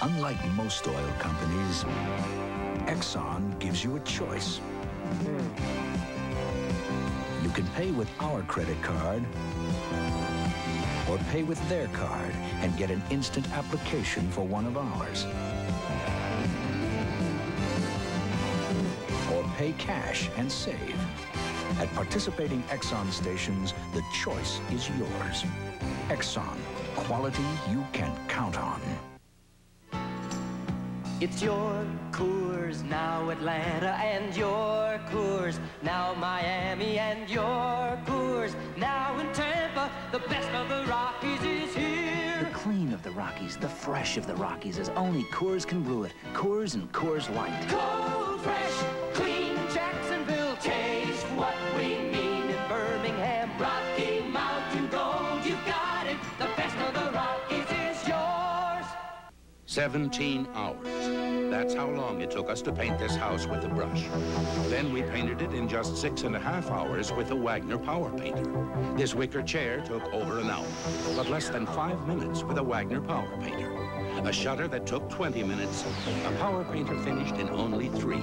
Unlike most oil companies, Exxon gives you a choice. Hmm. You can pay with our credit card or pay with their card and get an instant application for one of ours. Or pay cash and save. At participating Exxon stations, the choice is yours. Exxon, quality you can count on. It's your Coors, now Atlanta, and your Coors, now Miami, and your Coors, now in Tampa. The best of the Rockies is here. The clean of the Rockies, the fresh of the Rockies, as only Coors can brew it. Coors and Coors Light. Cold, fresh, clean, Jacksonville. Taste what we mean in Birmingham. Rocky Mountain Gold, you got it. The best of the Rockies is yours. 17 hours. That's how long it took us to paint this house with a brush. Then we painted it in just six and a half hours with a Wagner Power Painter. This wicker chair took over an hour, but less than five minutes with a Wagner Power Painter. A shutter that took 20 minutes, a Power Painter finished in only three.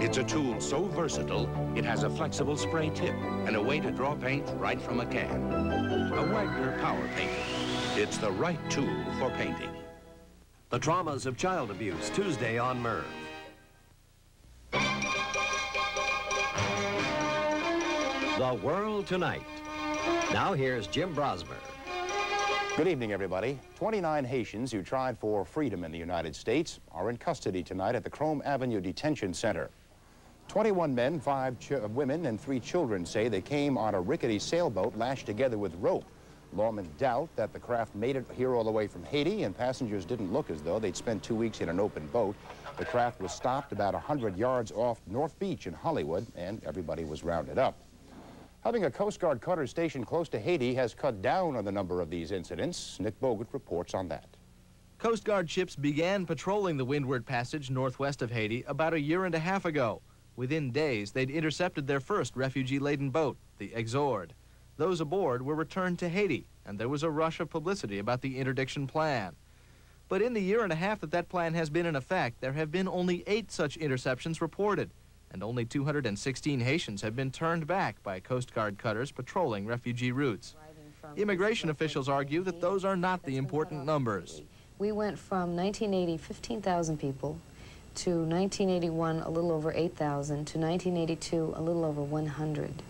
It's a tool so versatile, it has a flexible spray tip and a way to draw paint right from a can. A Wagner Power Painter. It's the right tool for painting. The traumas of child abuse, Tuesday on Merv. The World Tonight. Now here's Jim Brosmer. Good evening, everybody. 29 Haitians who tried for freedom in the United States are in custody tonight at the Krome Avenue Detention Center. 21 men, five women, and three children say they came on a rickety sailboat lashed together with rope. Lawmen doubt that the craft made it here all the way from Haiti, and passengers didn't look as though they'd spent two weeks in an open boat. The craft was stopped about 100 yards off North Beach in Hollywood, and everybody was rounded up. Having a Coast Guard cutter stationed close to Haiti has cut down on the number of these incidents. Nick Bogut reports on that. Coast Guard ships began patrolling the Windward Passage northwest of Haiti about a year and a half ago. Within days, they'd intercepted their first refugee-laden boat, the Exord. Those aboard were returned to Haiti, and there was a rush of publicity about the interdiction plan. But in the year and a half that that plan has been in effect, there have been only eight such interceptions reported and only 216 Haitians have been turned back by Coast Guard cutters patrolling refugee routes. Immigration officials argue that those are not the important numbers. We went from 1980, 15,000 people, to 1981, a little over 8,000, to 1982, a little over 100.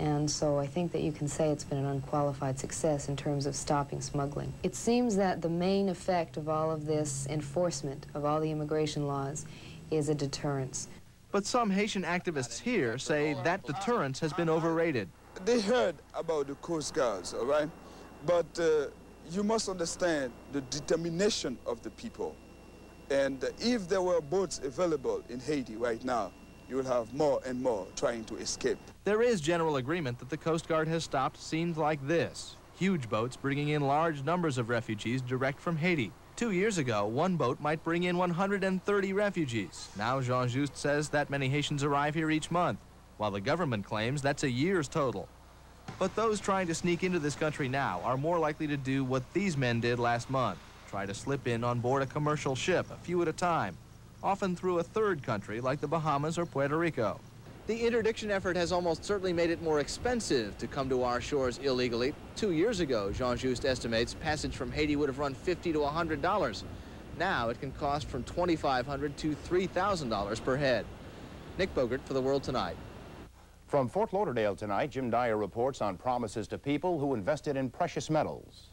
And so I think that you can say it's been an unqualified success in terms of stopping smuggling. It seems that the main effect of all of this enforcement of all the immigration laws is a deterrence. But some Haitian activists here say that deterrence has been overrated. They heard about the Coast Guards, all right? But uh, you must understand the determination of the people. And if there were boats available in Haiti right now, you will have more and more trying to escape. There is general agreement that the Coast Guard has stopped scenes like this. Huge boats bringing in large numbers of refugees direct from Haiti. Two years ago, one boat might bring in 130 refugees. Now Jean-Juste says that many Haitians arrive here each month, while the government claims that's a year's total. But those trying to sneak into this country now are more likely to do what these men did last month, try to slip in on board a commercial ship, a few at a time, often through a third country like the Bahamas or Puerto Rico. The interdiction effort has almost certainly made it more expensive to come to our shores illegally. Two years ago, Jean-Juste estimates passage from Haiti would have run 50 to $100. Now it can cost from 2,500 to $3,000 per head. Nick Bogert for The World Tonight. From Fort Lauderdale tonight, Jim Dyer reports on promises to people who invested in precious metals.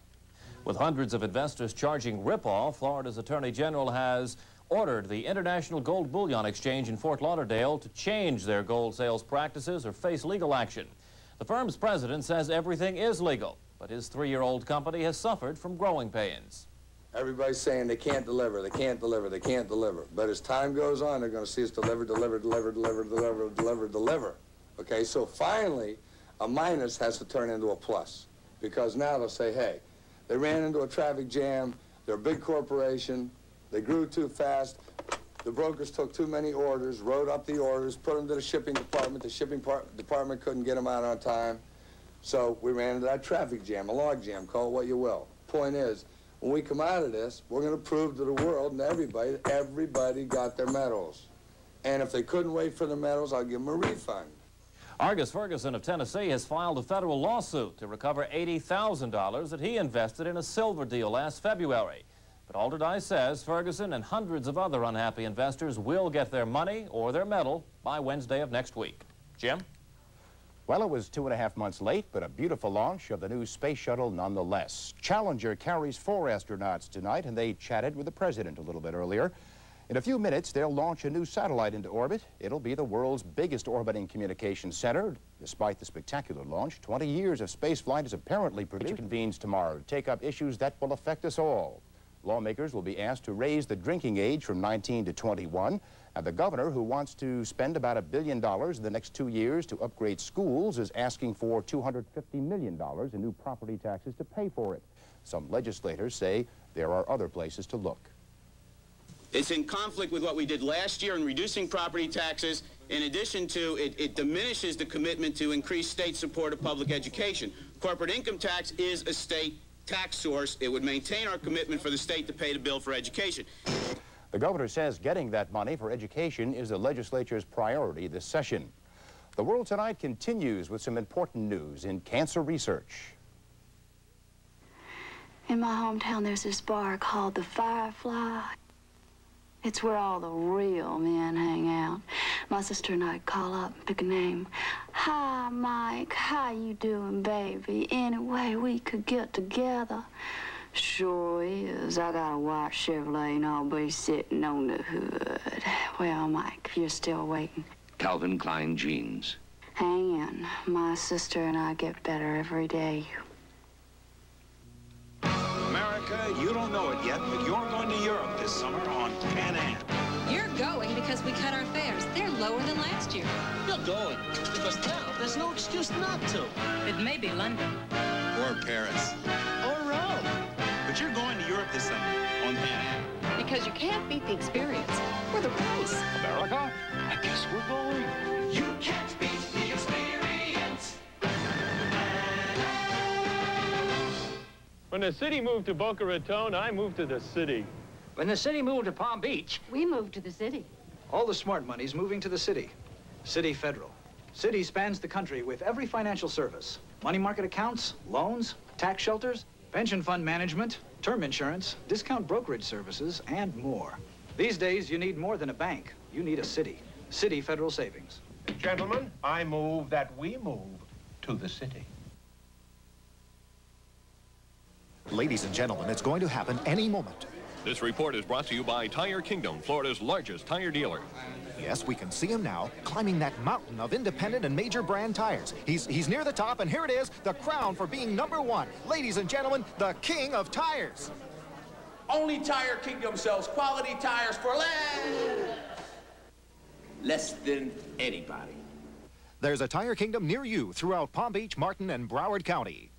With hundreds of investors charging rip-off, Florida's Attorney General has ordered the International Gold Bullion Exchange in Fort Lauderdale to change their gold sales practices or face legal action. The firm's president says everything is legal, but his three-year-old company has suffered from growing pains. Everybody's saying they can't deliver, they can't deliver, they can't deliver. But as time goes on, they're going to see us deliver, deliver, deliver, deliver, deliver, deliver, deliver. Okay, so finally, a minus has to turn into a plus. Because now they'll say, hey, they ran into a traffic jam, they're a big corporation, they grew too fast. The brokers took too many orders, wrote up the orders, put them to the shipping department. The shipping department couldn't get them out on time. So we ran into that traffic jam, a log jam, call it what you will. Point is, when we come out of this, we're going to prove to the world and everybody, that everybody got their medals. And if they couldn't wait for the medals, I'll give them a refund. Argus Ferguson of Tennessee has filed a federal lawsuit to recover $80,000 that he invested in a silver deal last February. But Alderdice says Ferguson and hundreds of other unhappy investors will get their money or their medal by Wednesday of next week. Jim? Well, it was two and a half months late, but a beautiful launch of the new space shuttle nonetheless. Challenger carries four astronauts tonight, and they chatted with the president a little bit earlier. In a few minutes, they'll launch a new satellite into orbit. It'll be the world's biggest orbiting communications center. Despite the spectacular launch, 20 years of spaceflight is apparently produced. It convenes tomorrow to take up issues that will affect us all. Lawmakers will be asked to raise the drinking age from 19 to 21. And the governor, who wants to spend about a billion dollars in the next two years to upgrade schools, is asking for $250 million in new property taxes to pay for it. Some legislators say there are other places to look. It's in conflict with what we did last year in reducing property taxes. In addition to, it, it, diminishes the commitment to increase state support of public education. Corporate income tax is a state tax source. It would maintain our commitment for the state to pay the bill for education. The governor says getting that money for education is the legislature's priority this session. The World Tonight continues with some important news in cancer research. In my hometown, there's this bar called the Firefly. It's where all the real men hang out. My sister and I'd call up and pick a name. Hi, Mike. How you doing, baby? Any way we could get together. Sure is. I got a white Chevrolet and I'll be sitting on the hood. Well, Mike, you're still waiting. Calvin Klein jeans. Hang in. My sister and I get better every day. America, you don't know it yet, but this summer on Pan Am. You're going because we cut our fares. They're lower than last year. You're going because now there's no excuse not to. It may be London. Or Paris. Or Rome. But you're going to Europe this summer on Pan Am. Because you can't beat the experience or the price. America, I guess we're going. You can't beat the experience. When the city moved to Boca Raton, I moved to the city. When the city moved to Palm Beach, we moved to the city. All the smart money's moving to the city. City Federal. City spans the country with every financial service. Money market accounts, loans, tax shelters, pension fund management, term insurance, discount brokerage services, and more. These days, you need more than a bank. You need a city. City Federal Savings. Gentlemen, I move that we move to the city. Ladies and gentlemen, it's going to happen any moment. This report is brought to you by Tire Kingdom, Florida's largest tire dealer. Yes, we can see him now, climbing that mountain of independent and major brand tires. He's, he's near the top, and here it is, the crown for being number one. Ladies and gentlemen, the king of tires. Only Tire Kingdom sells quality tires for less. Less than anybody. There's a Tire Kingdom near you throughout Palm Beach, Martin, and Broward County.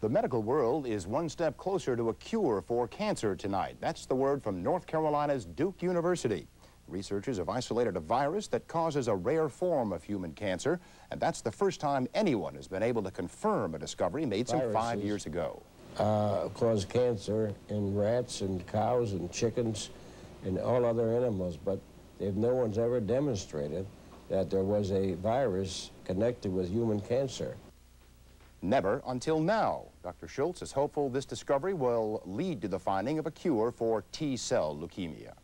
The medical world is one step closer to a cure for cancer tonight. That's the word from North Carolina's Duke University. Researchers have isolated a virus that causes a rare form of human cancer, and that's the first time anyone has been able to confirm a discovery made some Viruses, five years ago. Uh, cause cancer in rats and cows and chickens and all other animals, but if no one's ever demonstrated that there was a virus connected with human cancer. Never until now. Dr. Schultz is hopeful this discovery will lead to the finding of a cure for T-cell leukemia.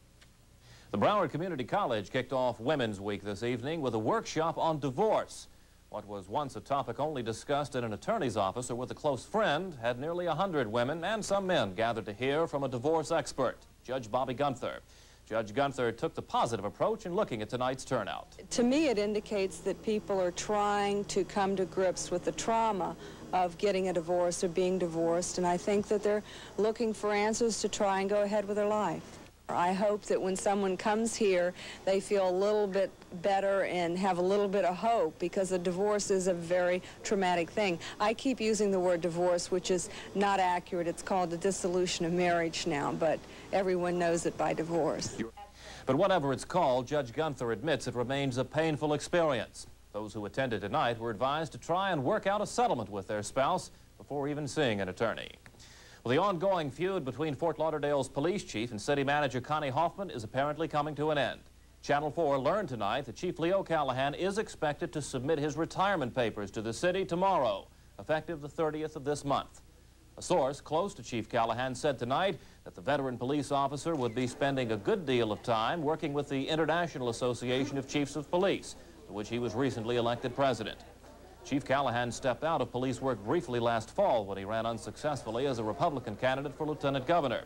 The Broward Community College kicked off Women's Week this evening with a workshop on divorce. What was once a topic only discussed in an attorney's office or with a close friend had nearly 100 women and some men gathered to hear from a divorce expert, Judge Bobby Gunther. Judge Gunther took the positive approach in looking at tonight's turnout. To me, it indicates that people are trying to come to grips with the trauma of getting a divorce or being divorced, and I think that they're looking for answers to try and go ahead with their life. I hope that when someone comes here, they feel a little bit better and have a little bit of hope because a divorce is a very traumatic thing. I keep using the word divorce, which is not accurate. It's called a dissolution of marriage now, but everyone knows it by divorce. But whatever it's called, Judge Gunther admits it remains a painful experience. Those who attended tonight were advised to try and work out a settlement with their spouse before even seeing an attorney. Well, the ongoing feud between Fort Lauderdale's police chief and city manager Connie Hoffman is apparently coming to an end. Channel 4 learned tonight that Chief Leo Callahan is expected to submit his retirement papers to the city tomorrow, effective the 30th of this month. A source close to Chief Callahan said tonight that the veteran police officer would be spending a good deal of time working with the International Association of Chiefs of Police, to which he was recently elected president. Chief Callahan stepped out of police work briefly last fall when he ran unsuccessfully as a Republican candidate for lieutenant governor.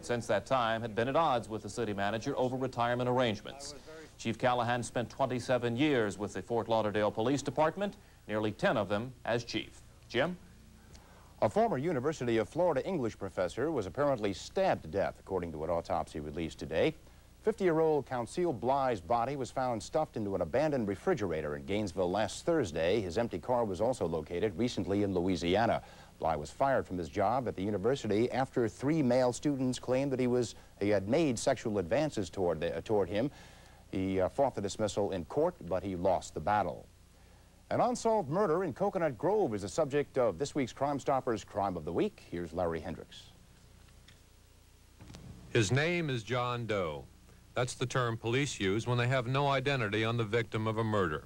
Since that time had been at odds with the city manager over retirement arrangements. Chief Callahan spent 27 years with the Fort Lauderdale Police Department, nearly 10 of them as chief. Jim? A former University of Florida English professor was apparently stabbed to death, according to an autopsy released today. 50-year-old Council Bly's body was found stuffed into an abandoned refrigerator in Gainesville last Thursday. His empty car was also located recently in Louisiana. Bly was fired from his job at the university after three male students claimed that he was he had made sexual advances toward, the, uh, toward him. He uh, fought the dismissal in court, but he lost the battle. An unsolved murder in Coconut Grove is the subject of this week's Crime Stoppers Crime of the Week. Here's Larry Hendricks. His name is John Doe. That's the term police use when they have no identity on the victim of a murder.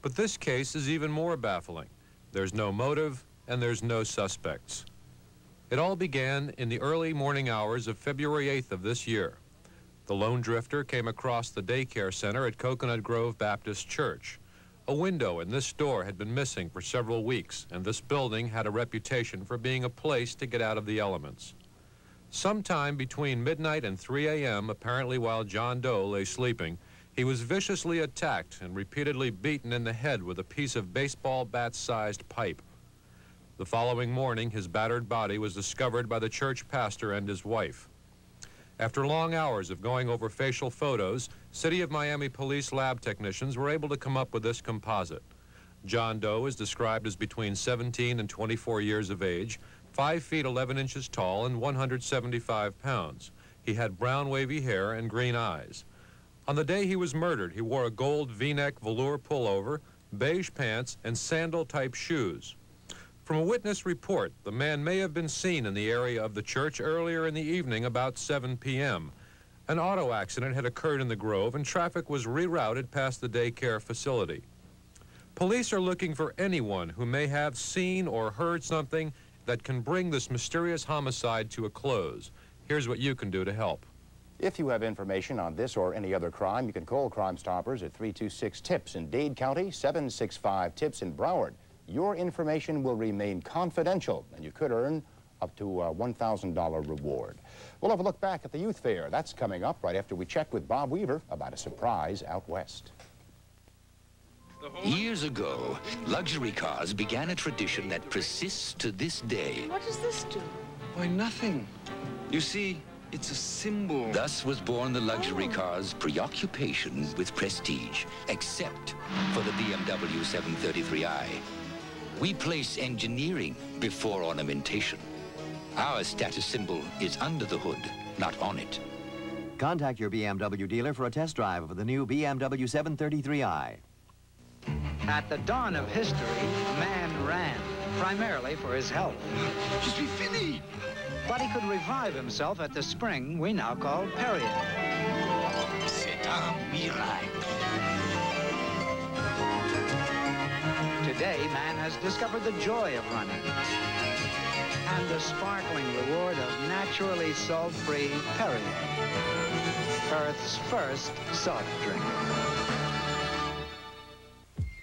But this case is even more baffling. There's no motive and there's no suspects. It all began in the early morning hours of February 8th of this year. The lone drifter came across the daycare center at Coconut Grove Baptist Church. A window in this store had been missing for several weeks, and this building had a reputation for being a place to get out of the elements. Sometime between midnight and 3 a.m., apparently while John Doe lay sleeping, he was viciously attacked and repeatedly beaten in the head with a piece of baseball bat-sized pipe. The following morning, his battered body was discovered by the church pastor and his wife. After long hours of going over facial photos, City of Miami police lab technicians were able to come up with this composite. John Doe is described as between 17 and 24 years of age, 5 feet 11 inches tall and 175 pounds. He had brown wavy hair and green eyes. On the day he was murdered, he wore a gold V-neck velour pullover, beige pants, and sandal-type shoes. From a witness report, the man may have been seen in the area of the church earlier in the evening about 7 p.m. An auto accident had occurred in the Grove and traffic was rerouted past the daycare facility. Police are looking for anyone who may have seen or heard something that can bring this mysterious homicide to a close. Here's what you can do to help. If you have information on this or any other crime, you can call Crime Stoppers at 326-TIPS in Dade County, 765-TIPS in Broward. Your information will remain confidential, and you could earn up to a $1,000 reward. We'll have a look back at the Youth Fair. That's coming up right after we check with Bob Weaver about a surprise out west. Years ago, luxury cars began a tradition that persists to this day. What does this do? Why, nothing. You see, it's a symbol. Thus was born the luxury oh. car's preoccupation with prestige, except for the BMW 733i. We place engineering before ornamentation. Our status symbol is under the hood, not on it. Contact your BMW dealer for a test drive of the new BMW 733i. At the dawn of history, man ran, primarily for his health. Je suis fini! But he could revive himself at the spring we now call Perrier. C'est un miracle. Today, man has discovered the joy of running and the sparkling reward of naturally salt-free Perrier, Earth's first soft drink.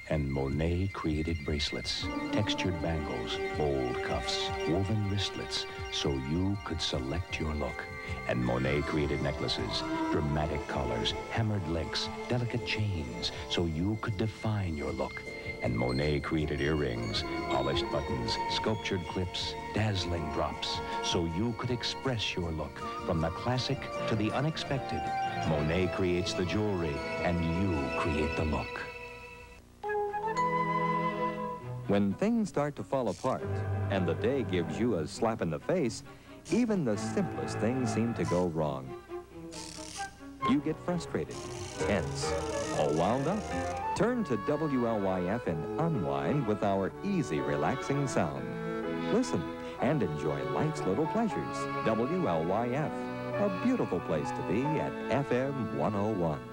And Monet created bracelets, textured bangles, bold cuffs, woven wristlets, so you could select your look. And Monet created necklaces, dramatic collars, hammered links, delicate chains, so you could define your look. And Monet created earrings, polished buttons, sculptured clips, dazzling drops, so you could express your look from the classic to the unexpected. Monet creates the jewelry, and you create the look. When things start to fall apart and the day gives you a slap in the face, even the simplest things seem to go wrong. You get frustrated, tense, all wound up. Turn to WLYF and unwind with our easy, relaxing sound. Listen, and enjoy life's little pleasures. WLYF, a beautiful place to be at FM 101.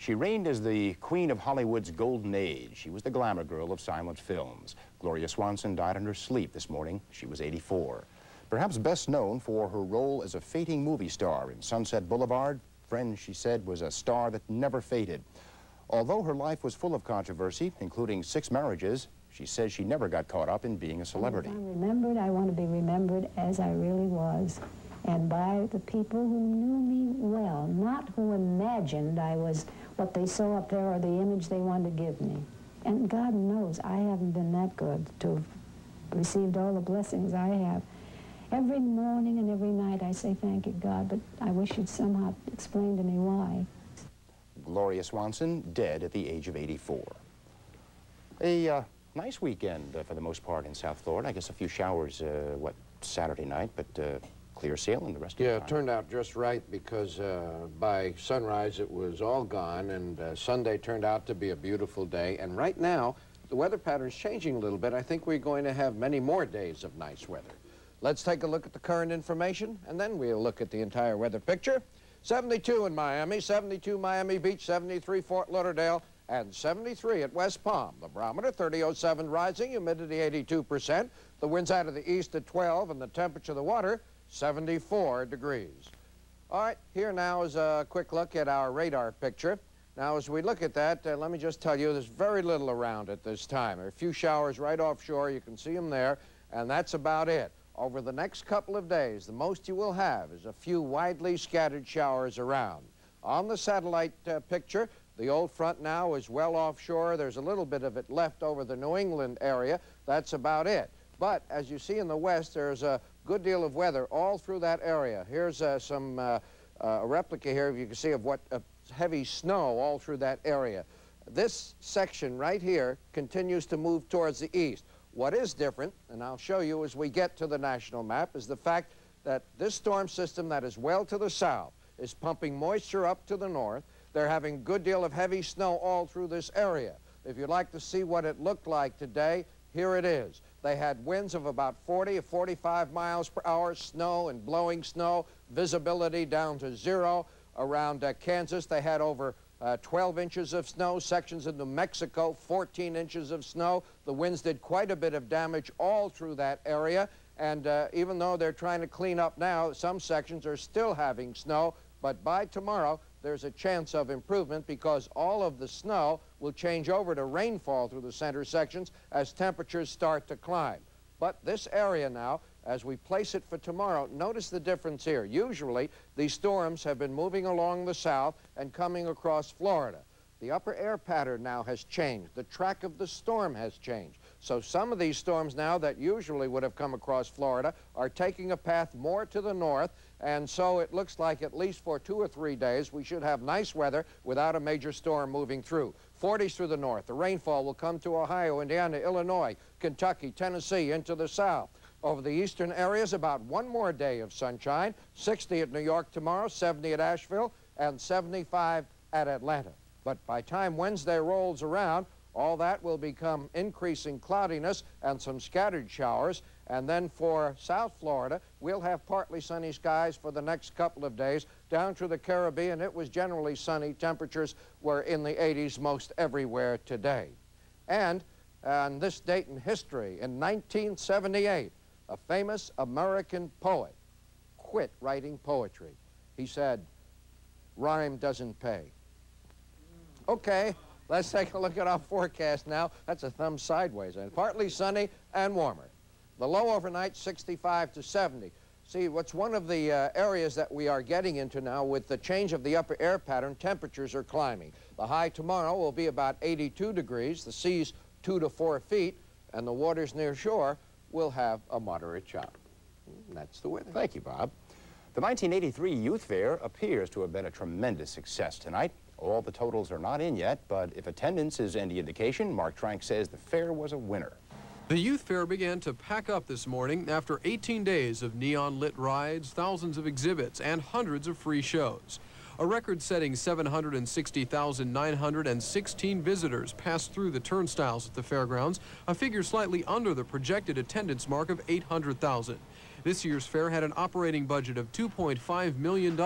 She reigned as the queen of Hollywood's golden age. She was the glamour girl of silent films. Gloria Swanson died in her sleep this morning. She was 84. Perhaps best known for her role as a fading movie star in Sunset Boulevard, Friends, she said, was a star that never faded. Although her life was full of controversy, including six marriages, she says she never got caught up in being a celebrity. I'm remembered, I want to be remembered as I really was, and by the people who knew me well, not who imagined I was what they saw up there or the image they wanted to give me. And God knows I haven't been that good to have received all the blessings I have. Every morning and every night I say thank you, God, but I wish you'd somehow explain to me why. Gloria Swanson, dead at the age of 84. A uh, nice weekend uh, for the most part in South Florida. I guess a few showers, uh, what, Saturday night, but uh, clear sailing the rest yeah, of the time. it turned out just right because uh, by sunrise it was all gone, and uh, Sunday turned out to be a beautiful day. And right now, the weather pattern's changing a little bit. I think we're going to have many more days of nice weather. Let's take a look at the current information, and then we'll look at the entire weather picture. 72 in Miami, 72 Miami Beach, 73 Fort Lauderdale, and 73 at West Palm. The barometer 3007 rising, humidity 82%. The winds out of the east at 12, and the temperature of the water 74 degrees. All right, here now is a quick look at our radar picture. Now, as we look at that, uh, let me just tell you there's very little around at this time. There are a few showers right offshore. You can see them there, and that's about it. Over the next couple of days, the most you will have is a few widely scattered showers around. On the satellite uh, picture, the old front now is well offshore. There's a little bit of it left over the New England area. That's about it. But as you see in the west, there's a good deal of weather all through that area. Here's uh, some uh, uh, replica here, if you can see, of what uh, heavy snow all through that area. This section right here continues to move towards the east. What is different, and I'll show you as we get to the national map, is the fact that this storm system that is well to the south is pumping moisture up to the north. They're having good deal of heavy snow all through this area. If you'd like to see what it looked like today, here it is. They had winds of about 40 or 45 miles per hour, snow and blowing snow, visibility down to zero. Around uh, Kansas, they had over uh, 12 inches of snow. Sections of New Mexico, 14 inches of snow. The winds did quite a bit of damage all through that area. And uh, even though they're trying to clean up now, some sections are still having snow. But by tomorrow, there's a chance of improvement because all of the snow will change over to rainfall through the center sections as temperatures start to climb. But this area now, as we place it for tomorrow, notice the difference here. Usually, these storms have been moving along the south and coming across Florida. The upper air pattern now has changed. The track of the storm has changed. So some of these storms now that usually would have come across Florida are taking a path more to the north, and so it looks like at least for two or three days we should have nice weather without a major storm moving through. 40s through the north. The rainfall will come to Ohio, Indiana, Illinois, Kentucky, Tennessee, into the south. Over the eastern areas, about one more day of sunshine. 60 at New York tomorrow, 70 at Asheville, and 75 at Atlanta. But by time Wednesday rolls around, all that will become increasing cloudiness and some scattered showers. And then for South Florida, we'll have partly sunny skies for the next couple of days. Down to the Caribbean, it was generally sunny. Temperatures were in the 80s most everywhere today. And on this date in history, in 1978, a famous American poet quit writing poetry. He said, rhyme doesn't pay. Okay, let's take a look at our forecast now. That's a thumb sideways, and partly sunny and warmer. The low overnight, 65 to 70. See, what's one of the uh, areas that we are getting into now with the change of the upper air pattern, temperatures are climbing. The high tomorrow will be about 82 degrees, the sea's two to four feet, and the waters near shore will have a moderate chop. And that's the weather. Thank you, Bob. The 1983 Youth Fair appears to have been a tremendous success tonight. All the totals are not in yet, but if attendance is any indication, Mark Trank says the fair was a winner. The youth fair began to pack up this morning after 18 days of neon lit rides, thousands of exhibits, and hundreds of free shows. A record-setting 760,916 visitors passed through the turnstiles at the fairgrounds, a figure slightly under the projected attendance mark of 800,000. This year's fair had an operating budget of $2.5 million,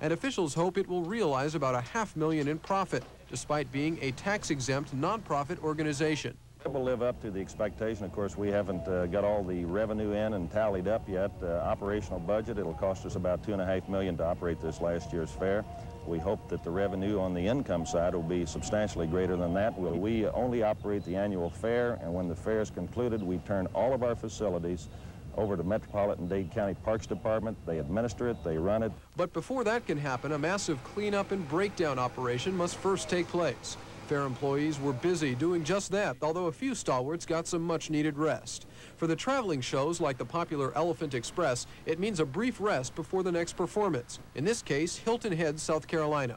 and officials hope it will realize about a half million in profit, despite being a tax-exempt nonprofit organization. It will live up to the expectation. Of course, we haven't uh, got all the revenue in and tallied up yet. Uh, operational budget, it'll cost us about two and a half million to operate this last year's fair. We hope that the revenue on the income side will be substantially greater than that. Will we only operate the annual fair, and when the fair is concluded, we turn all of our facilities over to Metropolitan Dade County Parks Department. They administer it, they run it. But before that can happen, a massive cleanup and breakdown operation must first take place. Fair employees were busy doing just that, although a few stalwarts got some much-needed rest. For the traveling shows like the popular Elephant Express, it means a brief rest before the next performance, in this case, Hilton Head, South Carolina.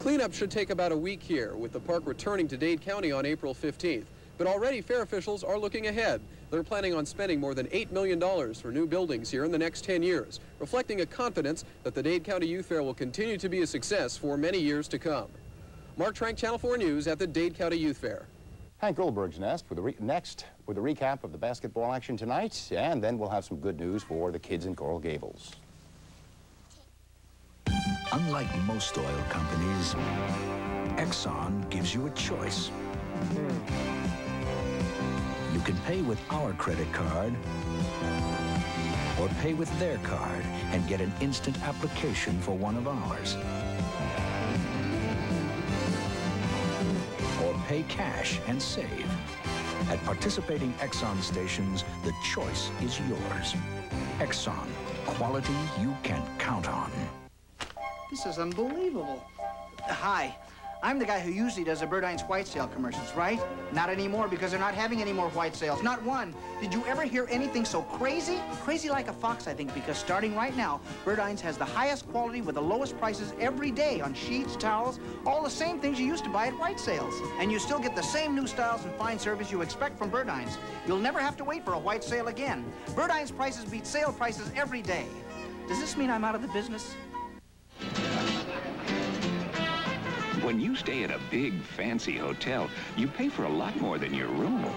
Cleanup should take about a week here, with the park returning to Dade County on April 15th. But already fair officials are looking ahead. They're planning on spending more than $8 million for new buildings here in the next 10 years, reflecting a confidence that the Dade County Youth Fair will continue to be a success for many years to come. Mark Trank, Channel 4 News at the Dade County Youth Fair. Hank Goldberg's next with the next with a recap of the basketball action tonight, and then we'll have some good news for the kids in Coral Gables. Unlike most oil companies, Exxon gives you a choice. You can pay with our credit card or pay with their card and get an instant application for one of ours. Pay cash and save. At participating Exxon stations, the choice is yours. Exxon, quality you can count on. This is unbelievable. Hi, I'm the guy who usually does the Burdines white sale commercials, right? Not anymore because they're not having any more white sales. Not one. Did you ever hear anything so crazy? Crazy like a fox, I think, because starting right now, Burdines has the highest quality with the lowest prices every day on sheets, towels, all the same things you used to buy at white sales. And you still get the same new styles and fine service you expect from Burdines. You'll never have to wait for a white sale again. Burdines prices beat sale prices every day. Does this mean I'm out of the business? When you stay at a big, fancy hotel, you pay for a lot more than your room.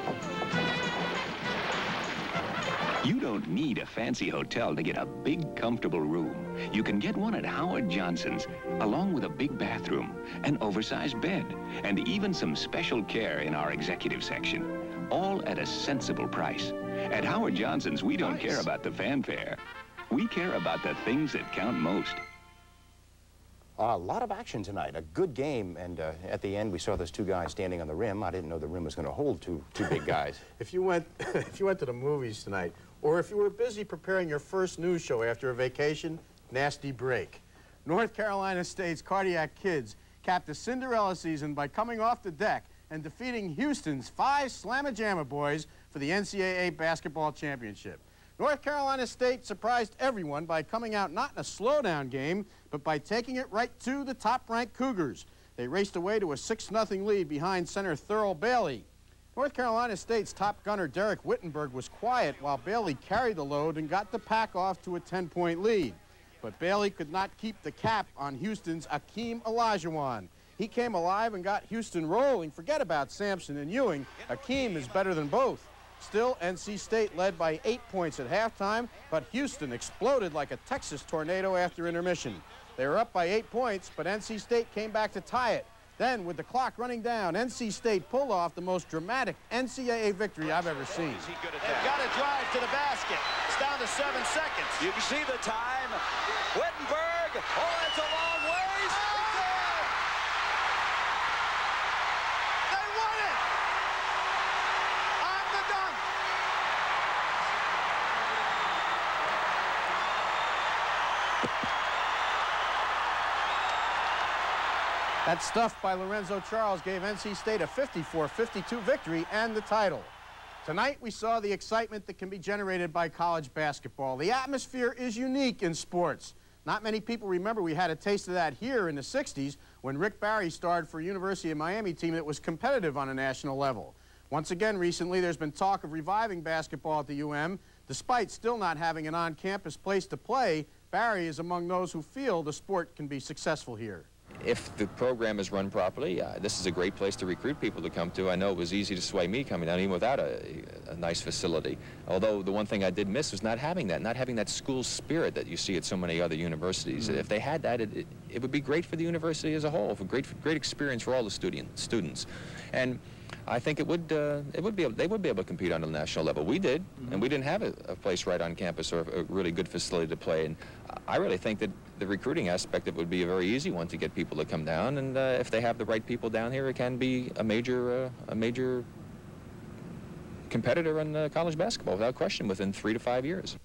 You don't need a fancy hotel to get a big, comfortable room. You can get one at Howard Johnson's, along with a big bathroom, an oversized bed, and even some special care in our executive section. All at a sensible price. At Howard Johnson's, we don't care about the fanfare. We care about the things that count most. A lot of action tonight, a good game, and uh, at the end we saw those two guys standing on the rim. I didn't know the rim was going to hold two, two big guys. if you went if you went to the movies tonight, or if you were busy preparing your first news show after a vacation, nasty break. North Carolina State's Cardiac Kids capped a Cinderella season by coming off the deck and defeating Houston's Phi Slama Jama boys for the NCAA basketball championship. North Carolina State surprised everyone by coming out not in a slowdown game, but by taking it right to the top-ranked Cougars. They raced away to a 6-0 lead behind center Thurl Bailey. North Carolina State's top gunner Derek Whittenburg was quiet while Bailey carried the load and got the pack off to a 10-point lead. But Bailey could not keep the cap on Houston's Akeem Olajuwon. He came alive and got Houston rolling. Forget about Sampson and Ewing. Akeem is better than both. Still, NC State led by eight points at halftime, but Houston exploded like a Texas tornado after intermission. They were up by eight points, but NC State came back to tie it. Then, with the clock running down, NC State pulled off the most dramatic NCAA victory I've ever seen. They've got to drive to the basket. It's down to seven seconds. You can see the time. Whittenburg. Oh, that's a long ways. They won it. On the dunk. That stuff by Lorenzo Charles gave NC State a 54-52 victory and the title. Tonight, we saw the excitement that can be generated by college basketball. The atmosphere is unique in sports. Not many people remember we had a taste of that here in the 60s when Rick Barry starred for University of Miami team that was competitive on a national level. Once again, recently, there's been talk of reviving basketball at the UM. Despite still not having an on-campus place to play, Barry is among those who feel the sport can be successful here. If the program is run properly, uh, this is a great place to recruit people to come to. I know it was easy to sway me coming down even without a, a nice facility. Although the one thing I did miss was not having that, not having that school spirit that you see at so many other universities. Mm. If they had that, it, it, it, would be great for the university as a whole, for great, great experience for all the student, students. And I think it would, uh, it would be, able, they would be able to compete on the national level. We did, mm -hmm. and we didn't have a, a, place right on campus or a really good facility to play. And I really think that the recruiting aspect it would be a very easy one to get people to come down. And uh, if they have the right people down here, it can be a major, uh, a major competitor in uh, college basketball without question within three to five years.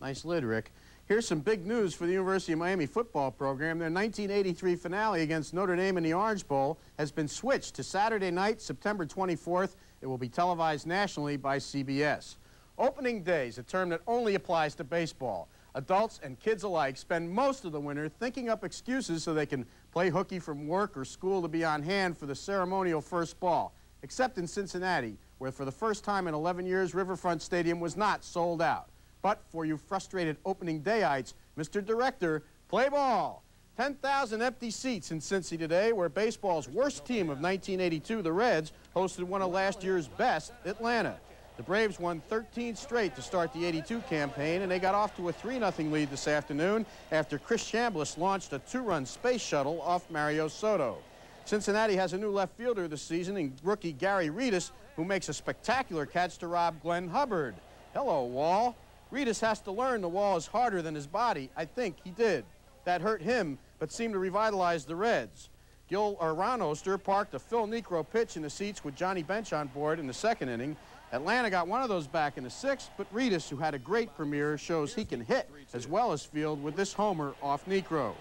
Nice lid, Rick. Here's some big news for the University of Miami football program. Their 1983 finale against Notre Dame in the Orange Bowl has been switched to Saturday night, September 24th. It will be televised nationally by CBS. Opening days, a term that only applies to baseball. Adults and kids alike spend most of the winter thinking up excuses so they can play hooky from work or school to be on hand for the ceremonial first ball, except in Cincinnati, where for the first time in 11 years, Riverfront Stadium was not sold out. But for you frustrated opening dayites, Mr. Director, play ball. 10,000 empty seats in Cincy today, where baseball's worst team of 1982, the Reds, hosted one of last year's best, Atlanta. The Braves won 13 straight to start the 82 campaign, and they got off to a 3-0 lead this afternoon after Chris Chambliss launched a two-run space shuttle off Mario Soto. Cincinnati has a new left fielder this season in rookie Gary Redus, who makes a spectacular catch to rob Glenn Hubbard. Hello, Wall. Redus has to learn the wall is harder than his body. I think he did. That hurt him, but seemed to revitalize the Reds. Gil Aranoster parked a Phil Niekro pitch in the seats with Johnny Bench on board in the second inning. Atlanta got one of those back in the sixth, but Redus, who had a great premiere, shows he can hit as well as field with this homer off Niekro.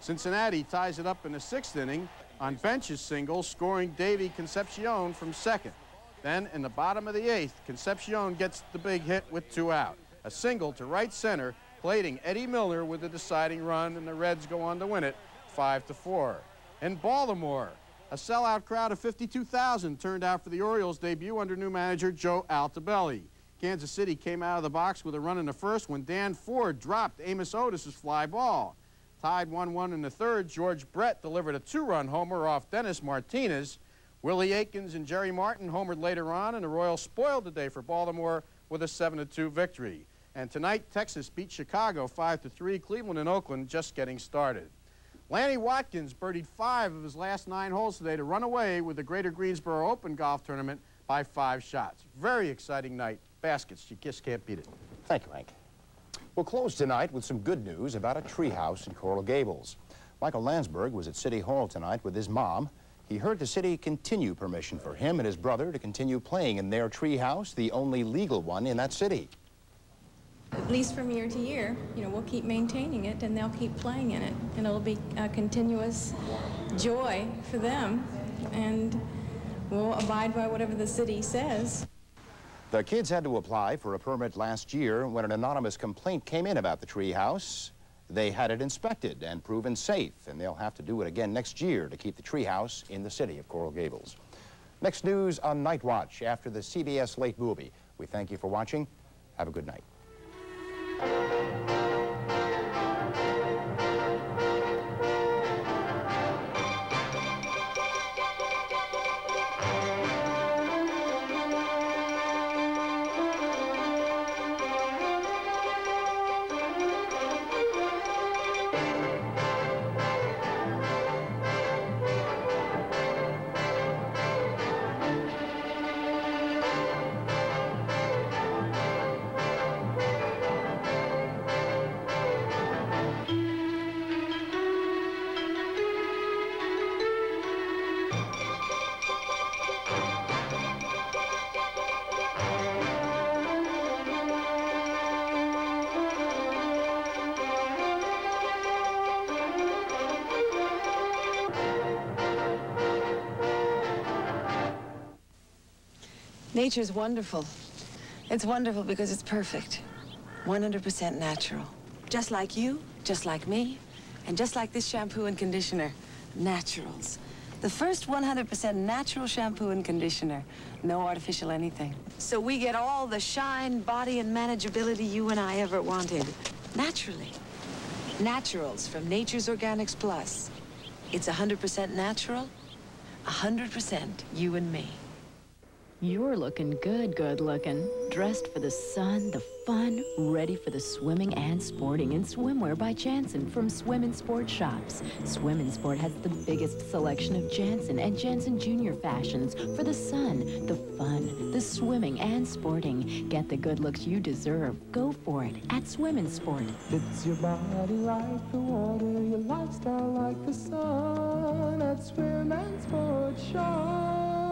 Cincinnati ties it up in the sixth inning on Bench's single, scoring Davy Concepcion from second. Then in the bottom of the eighth, Concepcion gets the big hit with two out a single to right center, plating Eddie Milner with the deciding run, and the Reds go on to win it 5 to 4. In Baltimore, a sellout crowd of 52,000 turned out for the Orioles' debut under new manager Joe Altobelli. Kansas City came out of the box with a run in the first when Dan Ford dropped Amos Otis's fly ball. Tied 1-1 in the third, George Brett delivered a two-run homer off Dennis Martinez. Willie Aikens and Jerry Martin homered later on, and the Royals spoiled the day for Baltimore with a 7-2 victory. And tonight, Texas beat Chicago 5-3. Cleveland and Oakland just getting started. Lanny Wadkins birdied five of his last nine holes today to run away with the Greater Greensboro Open Golf Tournament by five shots. Very exciting night. Baskets, you just can't beat it. Thank you, Hank. We'll close tonight with some good news about a treehouse in Coral Gables. Michael Landsberg was at City Hall tonight with his mom. He heard the city continue permission for him and his brother to continue playing in their treehouse, the only legal one in that city at least from year to year, you know, we'll keep maintaining it and they'll keep playing in it. And it'll be a continuous joy for them. And we'll abide by whatever the city says. The kids had to apply for a permit last year when an anonymous complaint came in about the treehouse. They had it inspected and proven safe, and they'll have to do it again next year to keep the treehouse in the city of Coral Gables. Next news on Night Watch after the CBS Late Movie. We thank you for watching. Have a good night. Música Nature's wonderful. It's wonderful because it's perfect. 100% natural. Just like you, just like me, and just like this shampoo and conditioner. Naturals. The first 100% natural shampoo and conditioner. No artificial anything. So we get all the shine, body, and manageability you and I ever wanted. Naturally. Naturals from Nature's Organics Plus. It's 100% natural, 100% you and me. You're looking good, good looking. Dressed for the sun, the fun, ready for the swimming and sporting in swimwear by Jantzen from Swim and Sport Shops. Swim and Sport has the biggest selection of Jantzen and Jantzen Junior fashions for the sun, the fun, the swimming and sporting. Get the good looks you deserve. Go for it at Swim and Sport. It's your body like the water, your lifestyle like the sun at Swim and Sport Shop.